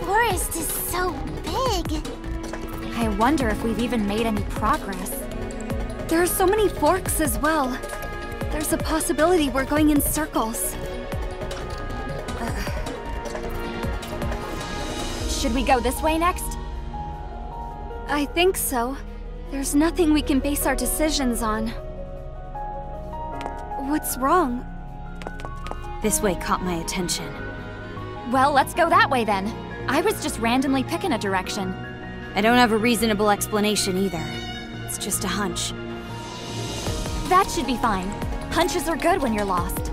forest is so big. I wonder if we've even made any progress. There are so many forks as well. There's a possibility we're going in circles. Uh, should we go this way next? I think so. There's nothing we can base our decisions on. What's wrong? This way caught my attention. Well, let's go that way then. I was just randomly picking a direction. I don't have a reasonable explanation either. It's just a hunch. That should be fine. Hunches are good when you're lost.